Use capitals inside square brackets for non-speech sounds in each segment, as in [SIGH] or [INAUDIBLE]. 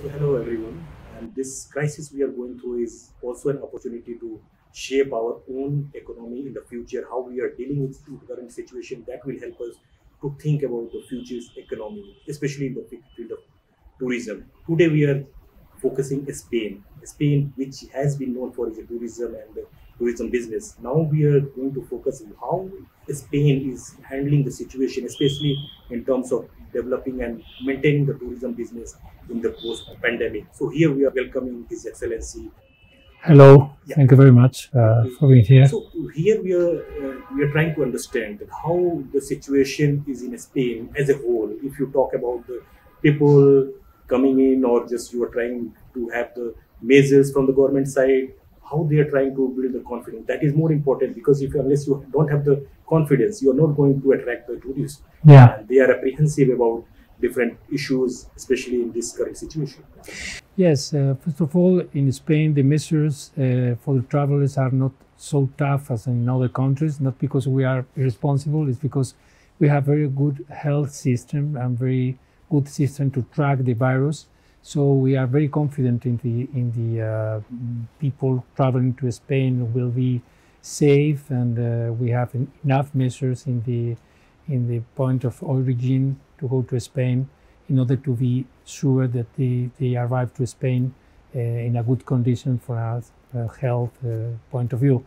Hello, everyone. And this crisis we are going through is also an opportunity to shape our own economy in the future. How we are dealing with the current situation that will help us to think about the future's economy, especially in the field of tourism. Today we are focusing Spain, Spain which has been known for its tourism and tourism business. Now we are going to focus on how Spain is handling the situation, especially in terms of developing and maintaining the tourism business in the post-pandemic. So here we are welcoming His Excellency. Hello, Yeah. thank you very much uh, for being here. So here we are uh, we are trying to understand that how the situation is in Spain as a whole. If you talk about the people coming in, or just you are trying to have the measures from the government side, how they are trying to build the confidence. That is more important because if unless you don't have the confidence, you are not going to attract the tourists. Yeah, And they are apprehensive about different issues, especially in this current situation. yes. Uh, first of all, in Spain, the measures uh, for the travelers are not so tough as in other countries. Not because we are irresponsible, it's because we have very good health system and very good system to track the virus. So we are very confident in the in the uh, people traveling to Spain will be safe, and uh, we have en- enough measures in the in the point of origin to go to Spain in order to be sure that they, they arrive to Spain uh, in a good condition for a uh, health uh, point of view.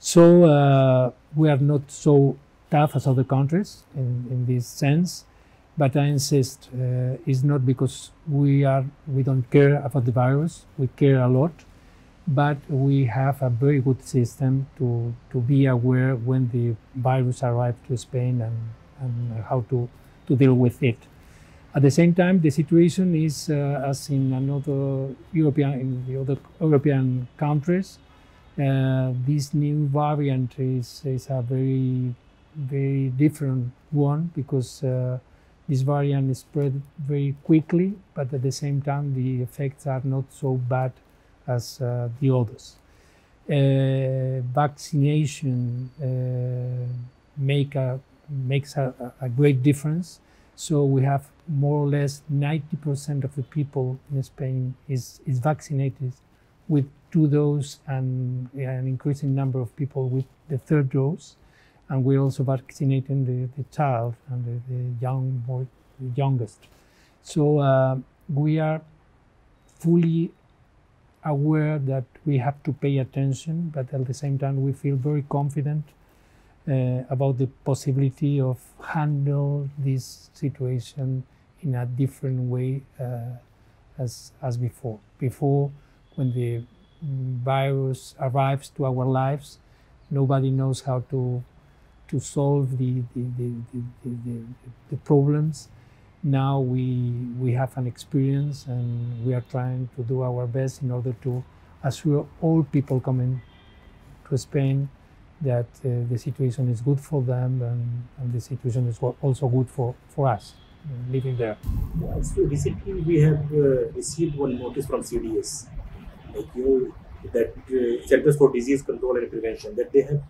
So uh, we are not so tough as other countries in, in this sense, but I insist uh, it's not because we are we don't care about the virus. We care a lot, but we have a very good system to to be aware when the virus arrives to Spain and, and how to to deal with it. At the same time, the situation is uh, as in another European in the other European countries. Uh, this new variant is is a very very different one because uh, this variant is spread very quickly, but at the same time the effects are not so bad as uh, the others. Uh, vaccination uh, make a, makes a, a great difference. So we have more or less 90% of the people in Spain is, is vaccinated with two doses and an increasing number of people with the third dose. And we're also vaccinating the, the child and the, the young, more, the youngest. So uh, we are fully aware that we have to pay attention, but at the same time we feel very confident uh, about the possibility of handle this situation in a different way uh, as as before. Before, when the virus arrives to our lives, nobody knows how to to solve the the, the, the, problems. Now we we have an experience and we are trying to do our best in order to assure all people coming to Spain that uh, the situation is good for them and, and the situation is also good for, for us uh, living there. Yeah, so recently we have uh, received one notice from CDC, like you that uh, Centers for Disease Control and Prevention, that they have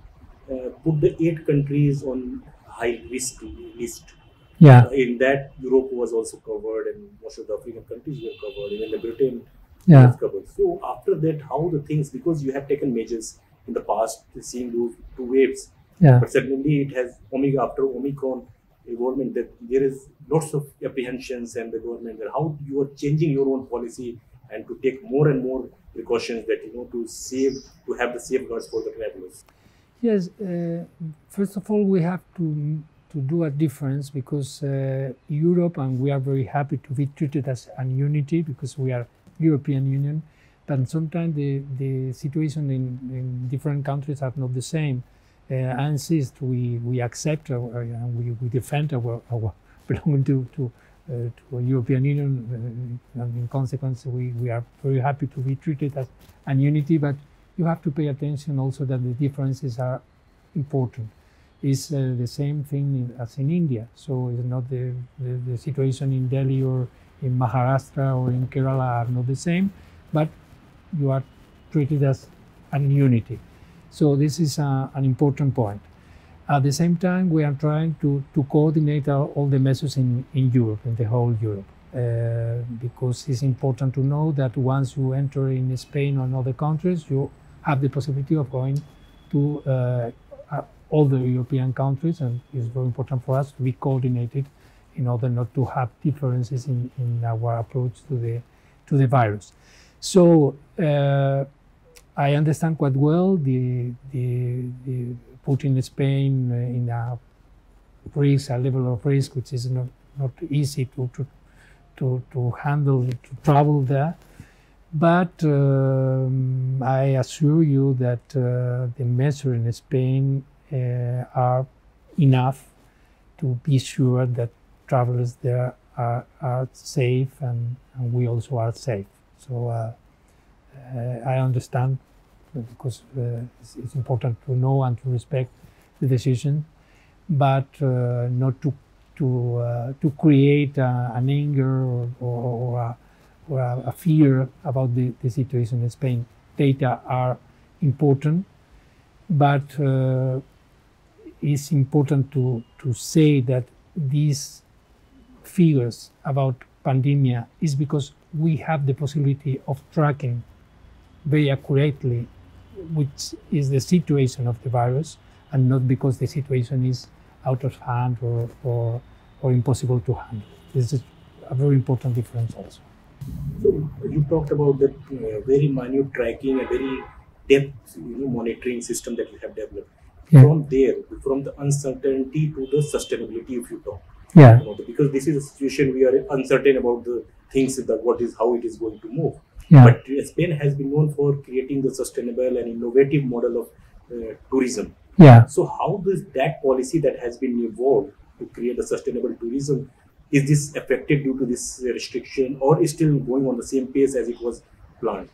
put the eight countries on high risk list. Yeah, Uh, in that, Europe was also covered, and most of the African countries were covered, even the Britain yeah, was covered. So after that, how the things because you have taken measures in the past, seeing those two waves, yeah. but suddenly it has Omega after Omicron evolvement that there is lots of apprehensions and the government that how you are changing your own policy and to take more and more precautions that you know to save to have the safeguards for the travelers. Yes, uh, first of all, we have to to do a difference because uh, Europe, and we are very happy to be treated as an unity because we are European Union, but sometimes the, the situation in, in different countries are not the same. Uh, I insist we, we accept our, and we, we defend our, our [LAUGHS] belonging to, to, uh, to European Union, uh, and in consequence, we, we are very happy to be treated as an unity, but you have to pay attention also that the differences are important. It's uh, the same thing in, as in India. So it's not the, the, the situation in Delhi or in Maharashtra or in Kerala are not the same, but you are treated as an unity. So this is uh, an important point. At the same time, we are trying to, to coordinate all, the measures in, in Europe, in the whole Europe. uh, because it's important to know that once you enter in Spain or other countries, you have the possibility of going to uh, uh, all the European countries, and it's very important for us to be coordinated in order not to have differences in, in our approach to the to the virus. So uh, I understand quite well the, the, the putting Spain in a risk, a level of risk which is not, not easy to, to, to, to handle, to travel there. But um, I assure you that uh, the measures in Spain uh, are enough to be sure that travelers there are, are safe and, and we also are safe. So uh, uh, I understand because uh, it's, it's, important to know and to respect the decision, but uh, not to to to create an anger or, or, or, a, or a, fear about the, the situation in Spain. Data are important, but uh, it's important to to say that these figures about pandemia is because we have the possibility of tracking very accurately which is the situation of the virus and not because the situation is out of hand or, or, or impossible to handle. This is a very important difference also. So you talked about the uh, very minute tracking, a very depth you know, monitoring system that you have developed. Yeah. From there, from the uncertainty to the sustainability, if you talk. Yeah. You know, because this is a situation we are uncertain about the things that what is how it is going to move. Yeah. But Spain has been known for creating the sustainable and innovative model of uh, tourism. Yeah. So how does that policy that has been evolved to create a sustainable tourism is this affected due to this restriction or is still going on the same pace as it was planned?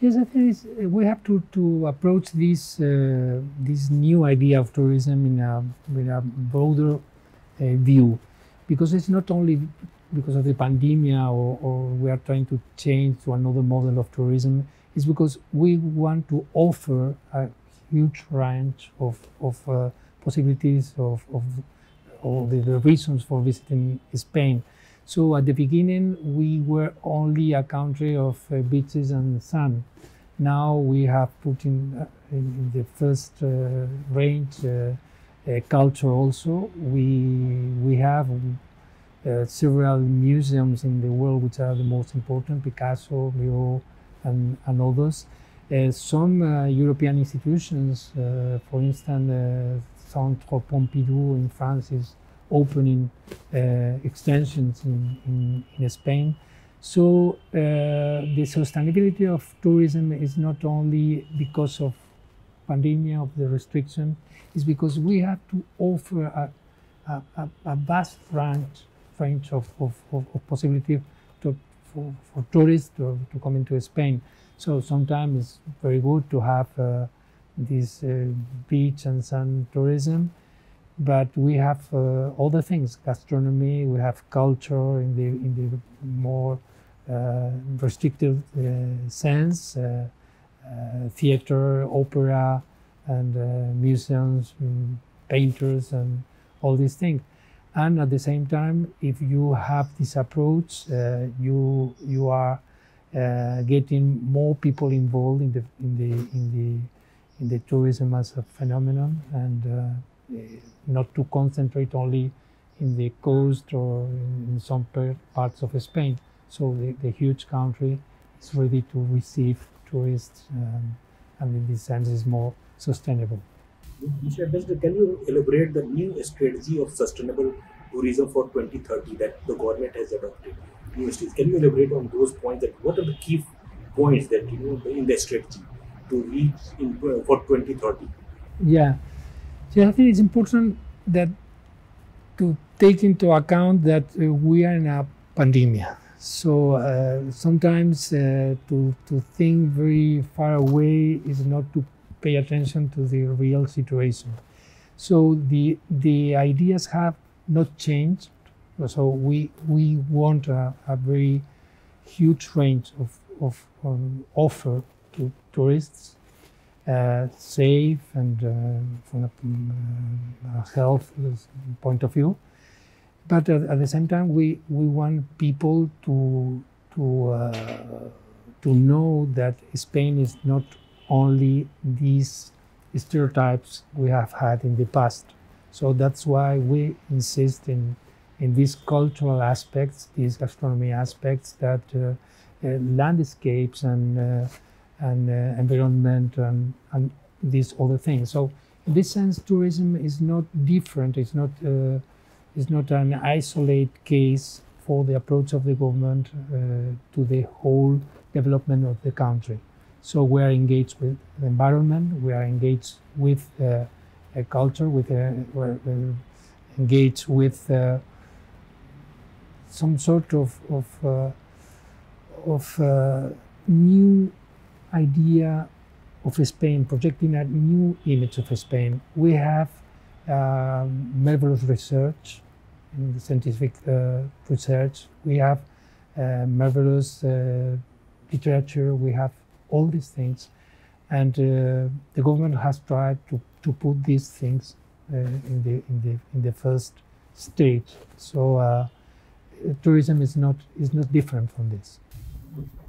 Yes, I think we have to, to approach this uh, this new idea of tourism in a, in a broader uh, view, because it's not only because of the pandemic or, or we are trying to change to another model of tourism is because we want to offer a huge range of, of uh, possibilities of, of, of the, the, reasons for visiting Spain. So at the beginning, we were only a country of uh, beaches and sun. Now we have put in, uh, in the first uh, range uh, culture also. We, we have uh, several museums in the world which are the most important, Picasso, Miro, and, and others. Uh, some uh, European institutions, uh, for instance, uh, Centre Pompidou in France is opening uh, extensions in, in, in, Spain. So the sustainability of tourism is not only because of pandemic, of the restriction, is because we have to offer a, a, a vast range range of, of, of, of possibility to, for, for tourists to, to come into Spain. So sometimes it's very good to have uh, this uh, beach and sun tourism, but we have uh, other things: gastronomy. We have culture in the in the more uh, restricted uh, sense, uh, theater, opera, and museums, mm, painters, and all these things and at the same time if you have this approach uh, you you are uh, getting more people involved in the in the in the in the tourism as a phenomenon and uh, not to concentrate only in the coast or in some parts of Spain so the, the huge country is ready to receive tourists um, and in this sense is more sustainable can you elaborate the new strategy of sustainable tourism for 2030 that the government has adopted? Can you elaborate on those points? That what are the key points that you know in the strategy to reach in for 2030? Yeah, so I think it's important that to take into account that uh, we are in a pandemic. So uh, sometimes uh, to to think very far away is not to pay attention to the real situation. So the the ideas have not changed. So we we want a, a very huge range of of um, offer to tourists, uh, safe and uh, from a, um, a, health point of view. but at, at, the same time, we, we want people to to uh, to know that Spain is not only these stereotypes we have had in the past. So that's why we insist in in these cultural aspects, these gastronomy aspects, that uh, uh, landscapes and uh, and uh, environment and, and these other things. So in this sense, tourism is not different. It's not uh, it's not an isolated case for the approach of the government uh, to the whole development of the country. So we are engaged with the environment. We are engaged with uh, a culture. With a, we're, we're engaged with uh, some sort of of, uh, of uh, new idea of Spain, projecting a new image of Spain. We have um, marvelous research in the scientific uh, research. We have uh, marvelous uh, literature. We have all these things, and uh, the government has tried to, to put these things uh, in the in the in the first stage. So uh, tourism is not is not different from this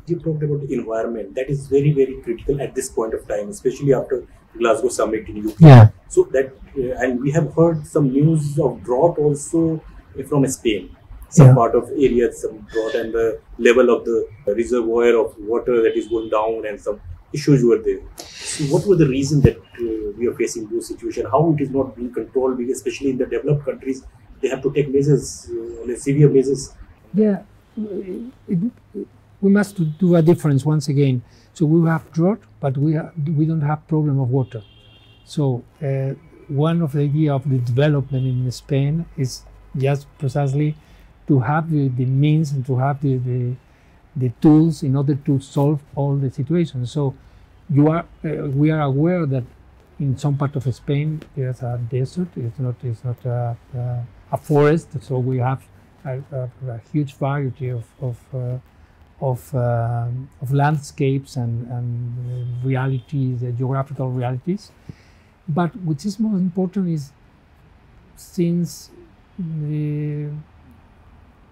you talked about the environment that is very very critical at this point of time especially after glasgow summit in uk yeah. So that uh, and we have heard some news of drought also from spain some yeah. part of areas some drought and the level of the reservoir of water that is going down and some issues were there. So what was the reason that uh, we are facing those situation? How it is not being controlled especially in the developed countries they have to take measures uh, severe measures. Yeah. It, it, we must do a difference once again. So we have drought, but we we don't have problem of water. So uh, one of the idea of the development in Spain is just precisely to have the, the means and to have the, the, the tools in order to solve all the situations. So you are uh, we are aware that in some part of Spain there's a desert. It's not it's not a, a, a forest. So we have a, a huge variety of, of uh, of, uh, of landscapes and, and realities, uh, geographical realities. But which is more important is since the,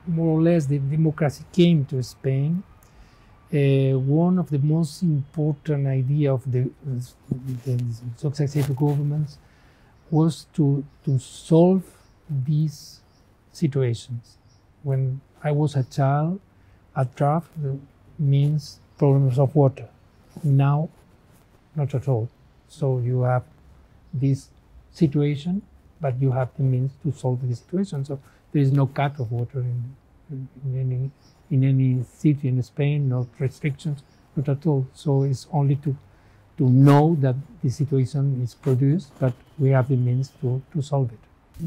more or less the democracy came to Spain, uh, one of the most important idea of the, the successive governments was to, to solve these situations. When I was a child, a drought means problems of water. Now, not at all. So you have this situation, but you have the means to solve the situation. So there is no cut of water in, in any in any city in Spain, no restrictions, not at all. So it's only to to know that the situation is produced, but we have the means to, to solve it.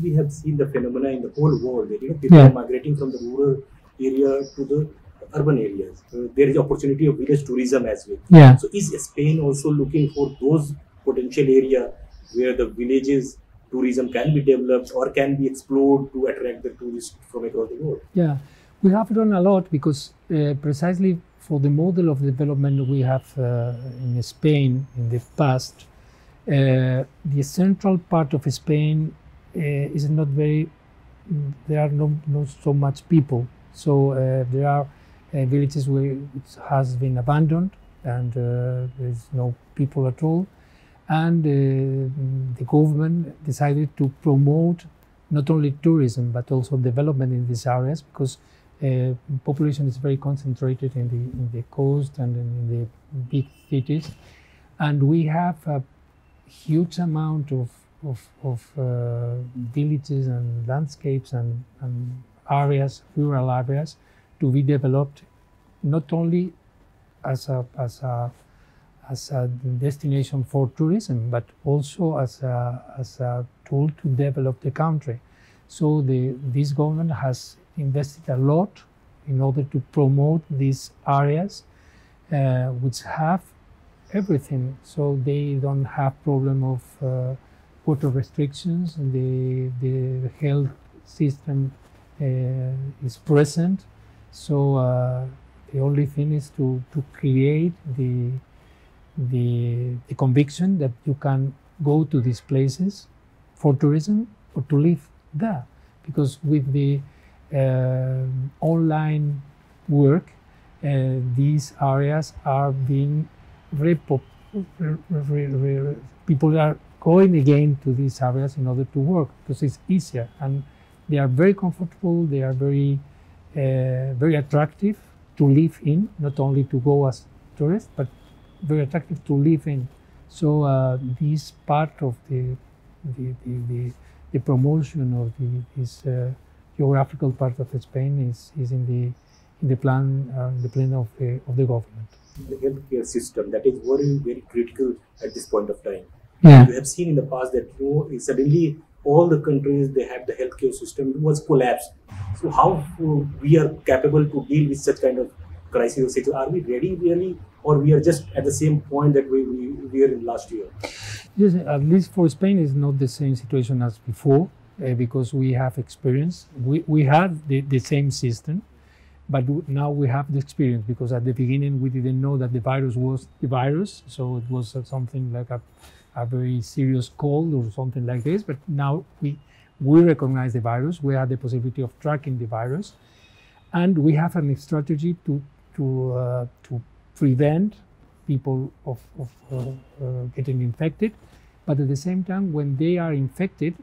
We have seen the phenomena in the whole world. You know, people yeah. are migrating from the rural area to the urban areas. Uh, there is opportunity of village tourism as well. Yeah. So is Spain also looking for those potential area where the villages tourism can be developed or can be explored to attract the tourists from across the world? Yeah, we have done a lot because uh, precisely for the model of development we have uh, in Spain in the past, uh, the central part of Spain uh, is not very. There are no, not so much people, so uh, there are uh, villages which has been abandoned and uh, there's no people at all. And uh, the government decided to promote not only tourism but also development in these areas because uh, population is very concentrated in the in the coast and in the big cities, and we have a huge amount of of, of uh, villages and landscapes and, and areas, rural areas, to be developed not only as a, as a, as a destination for tourism, but also as a, as a tool to develop the country. So the, this government has invested a lot in order to promote these areas uh, which have everything. So they don't have problem of uh, water restrictions. The, the health system uh, is present. So uh, the only thing is to, to create the, the, the conviction that you can go to these places for tourism or to live there. because with the uh, online work, uh, these areas are being very, people are going again to these areas in order to work because it's easier and they are very comfortable. They are very, very attractive to live in, not only to go as tourists, but very attractive to live in. So uh, this part of the the, the, the, the promotion of the, this uh, geographical part of Spain is, is in the in the plan uh, the plan of the of the government. The healthcare system that is very very critical at this point of time. Yeah. You have seen in the past that you know suddenly all the countries they have the healthcare system was collapsed. So how we are capable to deal with such kind of crisis? Are we ready really, or we are just at the same point that we, we, we were in last year? Yes, at least for Spain, it's not the same situation as before uh, because we have experience. We, we had the, the same system, but now we have the experience because at the beginning we didn't know that the virus was the virus. So it was something like a, a very serious cold or something like this. But now we, we recognize the virus. We have the possibility of tracking the virus. And we have a strategy to, to, uh, to prevent people of, of uh, uh, getting infected. But at the same time, when they are infected,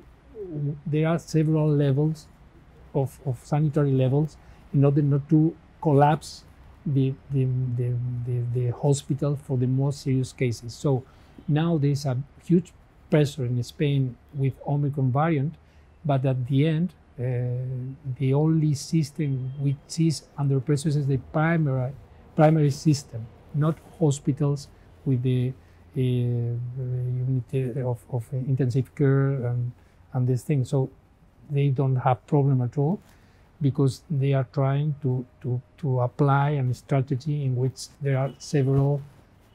there are several levels of, of sanitary levels in order not to collapse the, the, the, the, the hospital for the most serious cases. So now there's a huge pressure in Spain with Omicron variant, but at the end, uh, the only system which is under pressure is the primary primary system, not hospitals with the uh, unit of, of intensive care and, and this thing. So they don't have problem at all because they are trying to, to, to apply a strategy in which there are several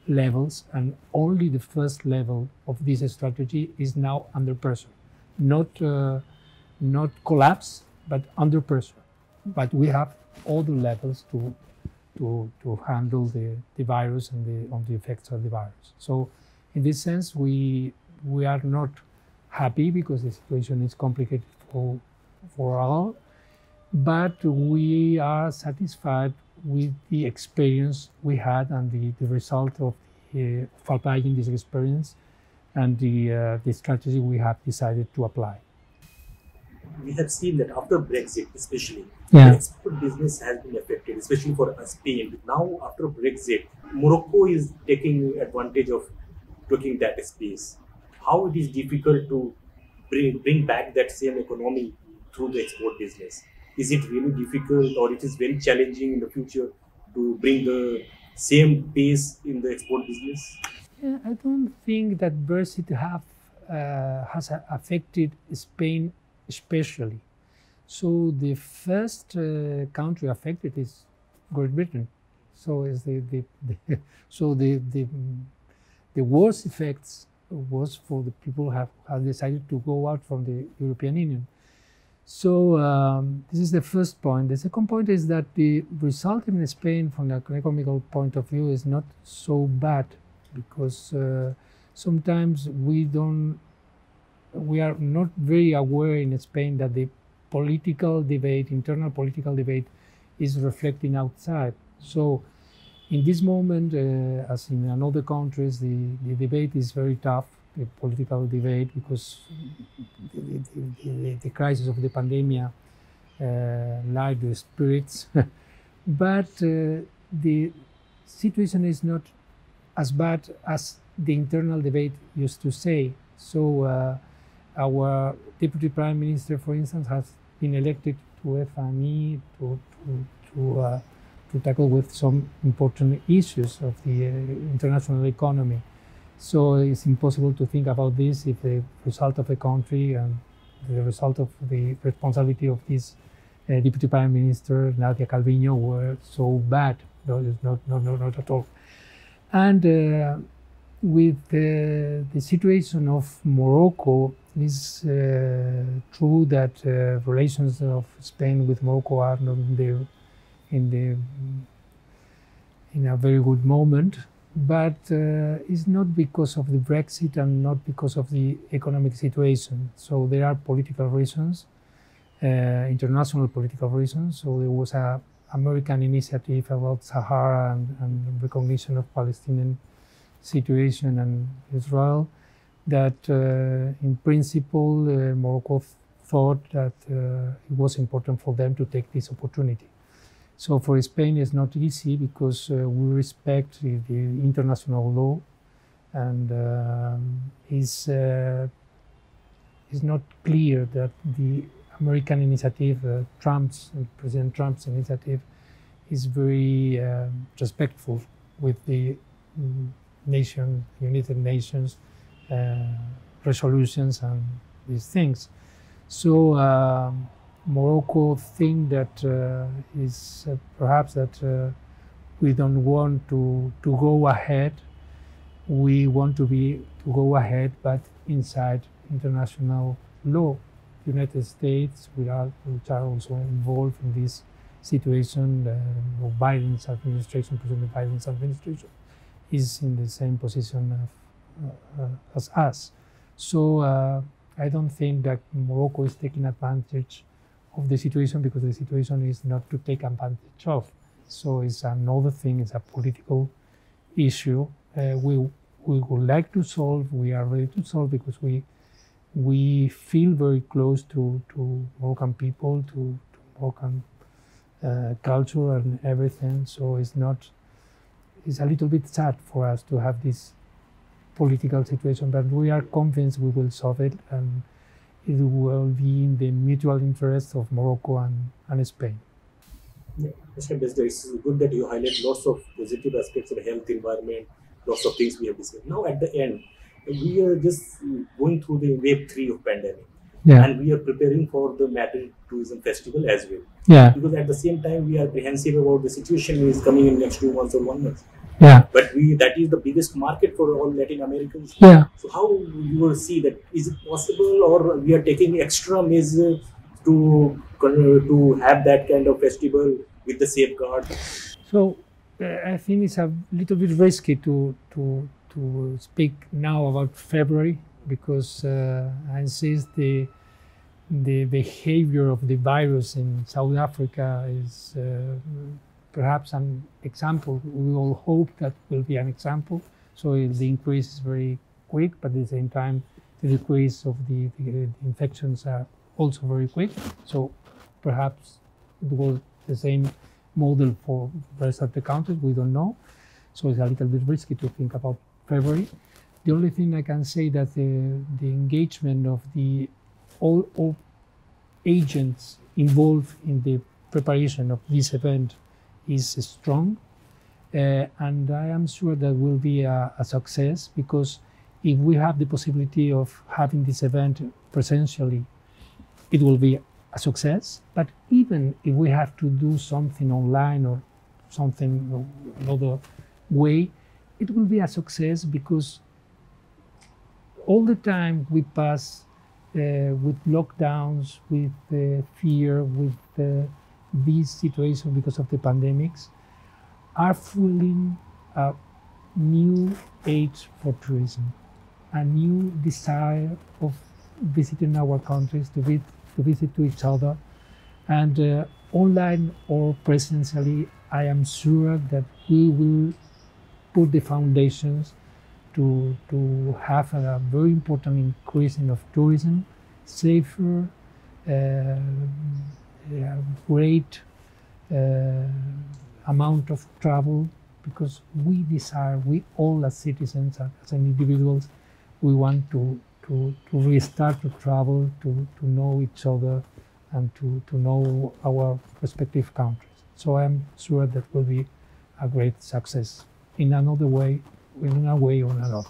levels and only the first level of this strategy is now under pressure. Not, uh, not collapse, but under pressure. But we have all the levels to, to, to handle the, the virus and the, on the effects of the virus. So in this sense, we, we are not happy because the situation is complicated for, for all, but we are satisfied with the experience we had and the, the result of, uh, of applying this experience and the, uh, the strategy we have decided to apply. We have seen that after Brexit, especially, yeah. the export business has been affected, especially for Spain. Now, after Brexit, Morocco is taking advantage of taking that space. How it is difficult to bring, bring back that same economy through the export business? is it really difficult or it is very challenging in the future to bring the same pace in the export business? Yeah, I don't think that Brexit have uh, has affected Spain especially. So the first uh, country affected is Great Britain. So is the, the, the [LAUGHS] so the, the the worst effects was for the people who have, have decided to go out from the European Union. So um, this is the first point. The second point is that the result in Spain from the economical point of view is not so bad because uh, sometimes we don't, we are not very aware in Spain that the political debate, internal political debate is reflecting outside. So in this moment, uh, as in other countries, the, the debate is very tough the political debate because the, the, the crisis of the pandemic uh, lied the spirits. [LAUGHS] but uh, the situation is not as bad as the internal debate used to say. So uh, our deputy prime minister, for instance, has been elected to FME to to to, uh, to tackle with some important issues of the uh, international economy. So it's impossible to think about this if the result of a country and the result of the responsibility of this uh, Deputy Prime Minister, Nadia Calviño, were so bad. No, not, no, no, not at all. And uh, with uh, the situation of Morocco, it's uh, true that uh, relations of Spain with Morocco are not in the, in the in a very good moment but uh, it's not because of the Brexit and not because of the economic situation. So there are political reasons. international political reasons. So there was a American initiative about Sahara and, and recognition of Palestinian situation and Israel that uh, in principle uh, Morocco thought that uh, it was important for them to take this opportunity. So for Spain, it's not easy because uh, we respect the, international law, and um, it's, uh, it's not clear that the American initiative, uh, Trump's President Trump's initiative, is very um, respectful with the mm, nation, United Nations uh, resolutions and these things. So um, Morocco think that uh, is uh, perhaps that uh, we don't want to to go ahead. We want to be to go ahead, but inside international law. United States, we are, which are also involved in this situation. Uh, Biden's administration, President Biden's administration, is in the same position of, uh, as us. So uh, I don't think that Morocco is taking advantage of the situation because the situation is not to take advantage of. So it's another thing. It's a political issue. Uh, we we would like to solve. We are ready to solve because we we feel very close to, to Moroccan people, to, to Moroccan uh, culture and everything. So it's not, it's a little bit sad for us to have this political situation, but we are convinced we will solve it and it will be in the mutual interest of Morocco and, and Spain. Yeah, it's good that you highlight lots of positive aspects of the health, environment, lots of things we have discussed. Now, at the end, we are just going through the wave three of pandemic. Yeah. And we are preparing for the Madrid Tourism Festival as well. Yeah. Because at the same time, we are apprehensive about the situation is coming in next two months or one month. Yeah. But we that is the biggest market for all Latin Americans. Yeah. So how you will see that is it possible or we are taking extra measures to to have that kind of festival with the safeguard? So uh, I think it's a little bit risky to to to speak now about February because uh, I insist the the behavior of the virus in South Africa is uh, perhaps an example. We all hope that will be an example. So the increase is very quick, but at the same time, the decrease of the, the, the infections are also very quick. So perhaps it was the same model for the rest of the countries. We don't know. So it's a little bit risky to think about February. The only thing I can say that the, the engagement of the all, all agents involved in the preparation of this event is strong. Uh, and I am sure that will be a, a, success because if we have the possibility of having this event presentially, it will be a success. But even if we have to do something online or something another way, it will be a success because all the time we pass uh, with lockdowns, with uh, fear, with uh, these situations because of the pandemics, are fueling a new age for tourism, a new desire of visiting our countries to, be, to visit to each other. And uh, online or presentially, I am sure that we will put the foundations to, to have a very important increasing of tourism, safer, uh, great uh, amount of travel because we desire, we all as citizens, as individuals, we want to, to, to restart to travel, to, to know each other, and to, to know our respective countries. So I'm sure that will be a great success in another way, in a way or another.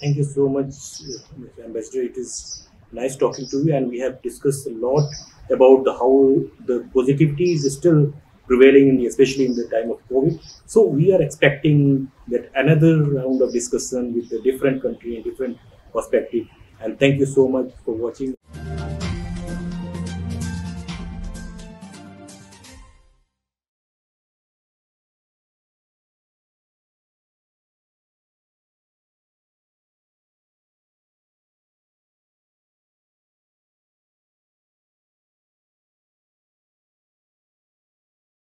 Thank you so much, Mr. Ambassador. It is nice talking to you, and we have discussed a lot about the, how the positivity is still prevailing, in, especially in the time of COVID. So we are expecting that another round of discussion with a different country and different perspective. And thank you so much for watching.